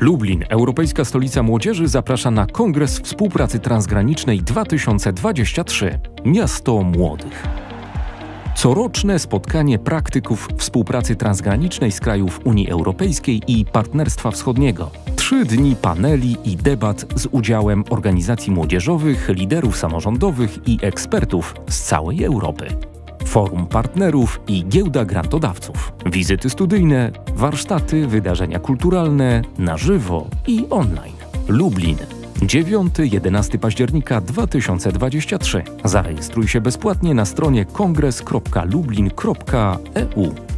Lublin, Europejska Stolica Młodzieży, zaprasza na Kongres Współpracy Transgranicznej 2023. Miasto Młodych. Coroczne spotkanie praktyków współpracy transgranicznej z krajów Unii Europejskiej i Partnerstwa Wschodniego. Trzy dni paneli i debat z udziałem organizacji młodzieżowych, liderów samorządowych i ekspertów z całej Europy. Forum partnerów i giełda grantodawców. Wizyty studyjne, warsztaty, wydarzenia kulturalne na żywo i online. Lublin. 9-11 października 2023. Zarejestruj się bezpłatnie na stronie kongres.lublin.eu.